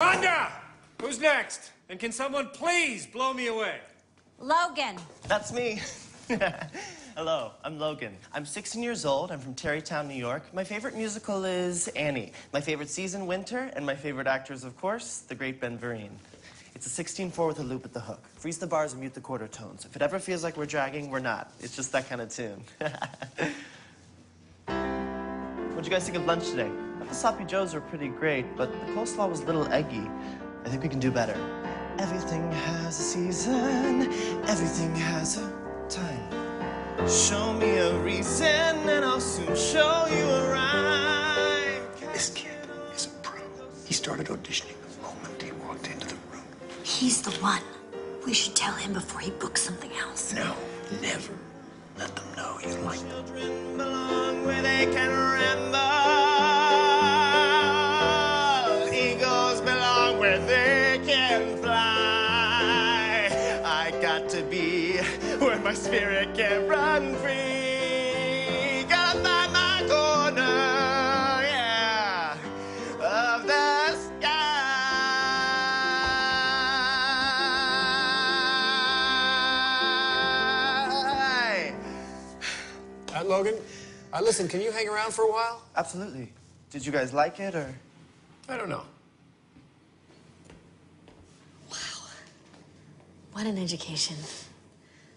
Rhonda! Who's next? And can someone please blow me away? Logan. That's me. Hello, I'm Logan. I'm 16 years old. I'm from Tarrytown, New York. My favorite musical is Annie. My favorite season, winter, and my favorite actors, of course, the great Ben Vereen. It's a 16-4 with a loop at the hook. Freeze the bars and mute the quarter tones. If it ever feels like we're dragging, we're not. It's just that kind of tune. What'd you guys think of lunch today? The sloppy joes were pretty great, but the coleslaw was a little eggy. I think we can do better. Everything has a season, everything has a time. Show me a reason, and I'll soon show you a rhyme. This kid is a pro. He started auditioning the moment he walked into the room. He's the one. We should tell him before he books something else. No, never let them know you like them. Where they can fly. I got to be where my spirit can run free. Gotta find my corner, yeah, of the sky. Uh, Logan, uh, listen, can you hang around for a while? Absolutely. Did you guys like it, or? I don't know. What an education.